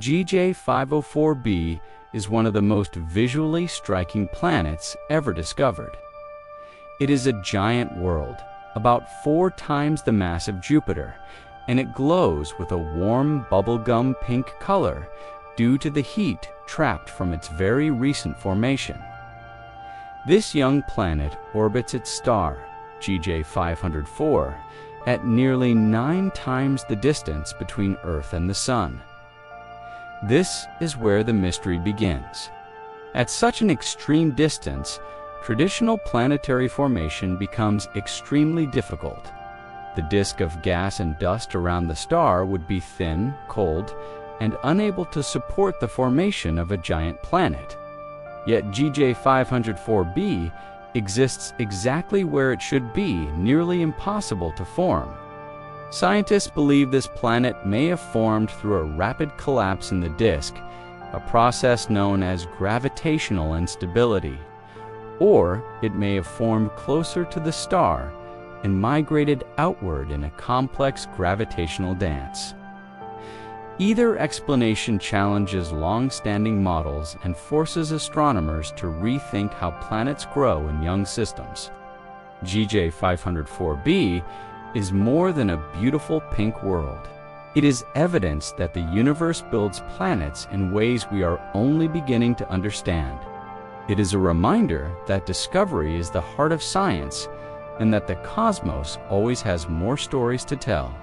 GJ504b is one of the most visually striking planets ever discovered. It is a giant world, about four times the mass of Jupiter, and it glows with a warm bubblegum pink color due to the heat trapped from its very recent formation. This young planet orbits its star, GJ 504, at nearly nine times the distance between Earth and the Sun. This is where the mystery begins. At such an extreme distance, traditional planetary formation becomes extremely difficult. The disk of gas and dust around the star would be thin, cold, and unable to support the formation of a giant planet. Yet GJ 504b exists exactly where it should be, nearly impossible to form. Scientists believe this planet may have formed through a rapid collapse in the disk, a process known as gravitational instability. Or it may have formed closer to the star and migrated outward in a complex gravitational dance. Either explanation challenges long-standing models and forces astronomers to rethink how planets grow in young systems. GJ 504b is more than a beautiful pink world. It is evidence that the universe builds planets in ways we are only beginning to understand. It is a reminder that discovery is the heart of science and that the cosmos always has more stories to tell.